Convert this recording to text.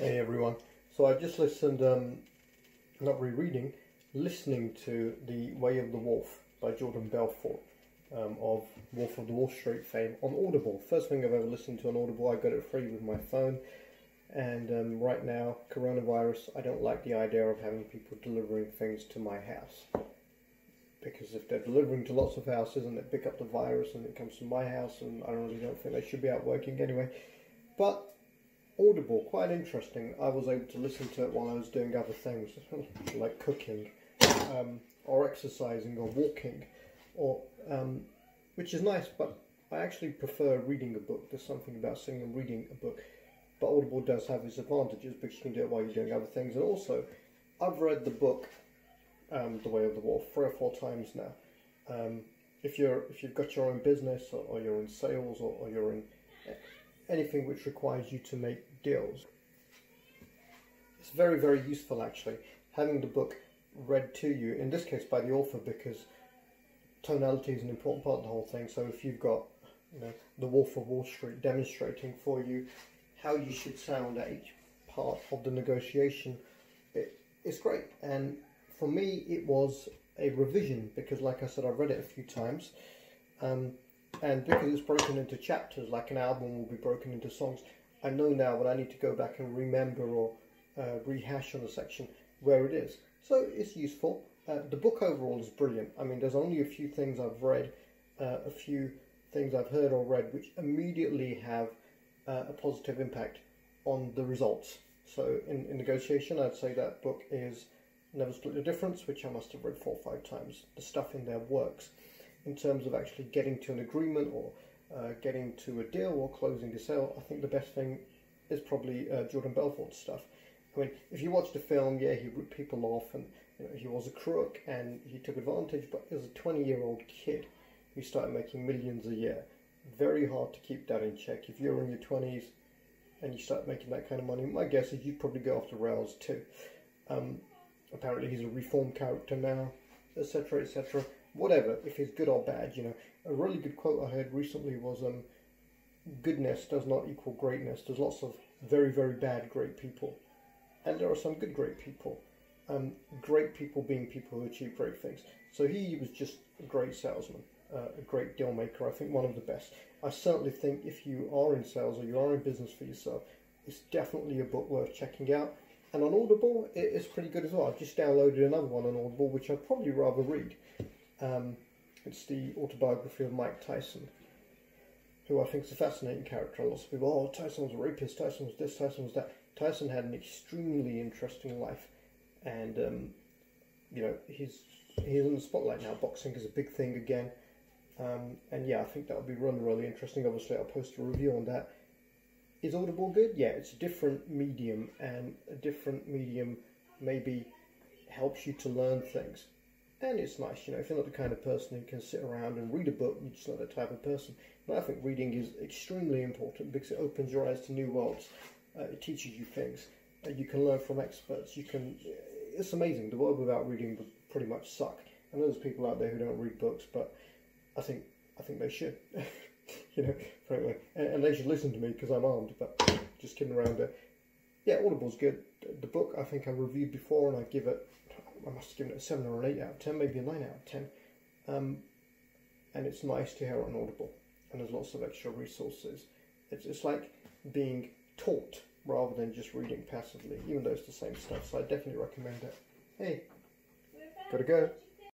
Hey everyone. So I just listened, um, not rereading, listening to The Way of the Wolf by Jordan Belfort um, of Wolf of the Wall Street fame on Audible. First thing I've ever listened to on Audible. I got it free with my phone. And um, right now, coronavirus, I don't like the idea of having people delivering things to my house. Because if they're delivering to lots of houses and they pick up the virus and it comes to my house, and I really don't think they should be out working anyway. But Audible, quite interesting. I was able to listen to it while I was doing other things, like cooking, um, or exercising, or walking, or um, which is nice. But I actually prefer reading a book. There's something about sitting and reading a book. But Audible does have its advantages because you can do it while you're doing other things. And also, I've read the book um, The Way of the Wolf three or four times now. Um, if you're if you've got your own business or, or you're in sales or, or you're in anything which requires you to make deals. It's very, very useful actually, having the book read to you, in this case by the author, because tonality is an important part of the whole thing. So if you've got you know, the Wolf of Wall Street demonstrating for you how you should sound at each part of the negotiation, it, it's great. And for me, it was a revision because, like I said, I've read it a few times. Um, and because it's broken into chapters, like an album will be broken into songs, I know now when I need to go back and remember or uh, rehash on a section where it is. So it's useful. Uh, the book overall is brilliant. I mean, there's only a few things I've read, uh, a few things I've heard or read, which immediately have uh, a positive impact on the results. So in, in negotiation, I'd say that book is Never Split the Difference, which I must have read four or five times. The stuff in there works in terms of actually getting to an agreement or uh, getting to a deal or closing the sale, I think the best thing is probably uh, Jordan Belfort's stuff. I mean, if you watch the film, yeah, he ripped people off and you know, he was a crook and he took advantage, but as a 20 year old kid who started making millions a year, very hard to keep that in check. If you're in your 20s and you start making that kind of money, my guess is you'd probably go off the rails too. Um, apparently, he's a reformed character now, etc., etc whatever, if it's good or bad, you know. A really good quote I heard recently was, um, goodness does not equal greatness. There's lots of very, very bad great people. And there are some good great people. Um, great people being people who achieve great things. So he was just a great salesman, uh, a great deal maker, I think one of the best. I certainly think if you are in sales or you are in business for yourself, it's definitely a book worth checking out. And on Audible, it's pretty good as well. I've just downloaded another one on Audible, which I'd probably rather read. Um, it's the autobiography of Mike Tyson, who I think is a fascinating character. Lots of people, oh, Tyson was a rapist, Tyson was this, Tyson was that. Tyson had an extremely interesting life, and um, you know he's he's in the spotlight now. Boxing is a big thing again, um, and yeah, I think that would be really really interesting. Obviously, I'll post a review on that. Is Audible good? Yeah, it's a different medium, and a different medium maybe helps you to learn things and it's nice, you know, if you're not the kind of person who can sit around and read a book, you're just not that type of person. But I think reading is extremely important because it opens your eyes to new worlds. Uh, it teaches you things. Uh, you can learn from experts. You can. It's amazing. The world without reading would pretty much suck. I know there's people out there who don't read books, but I think I think they should. you know, frankly, and, and, they should listen to me because I'm armed. But just kidding around there. Yeah, Audible's good. The book I think I reviewed before, and I give it I must have given it a 7 or an 8 out of 10, maybe a 9 out of 10. Um, and it's nice to hear on Audible, and there's lots of extra resources. It's, it's like being taught rather than just reading passively, even though it's the same stuff, so I definitely recommend it. Hey, gotta go.